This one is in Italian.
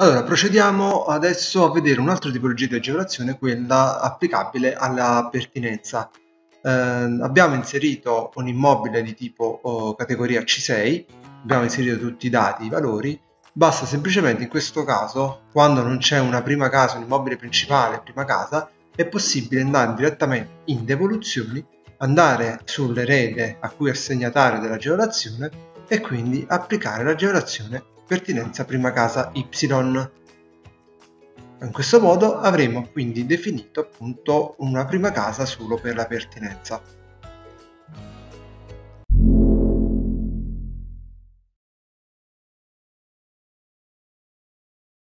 Allora, procediamo adesso a vedere un'altra tipologia di agevolazione, quella applicabile alla pertinenza. Eh, abbiamo inserito un immobile di tipo oh, categoria C6, abbiamo inserito tutti i dati, i valori, basta semplicemente in questo caso, quando non c'è una prima casa, un immobile principale, prima casa, è possibile andare direttamente in devoluzioni, andare sull'erede a cui è assegnatario dell'agevolazione e quindi applicare l'agevolazione pertinenza prima casa y. In questo modo avremo quindi definito appunto una prima casa solo per la pertinenza.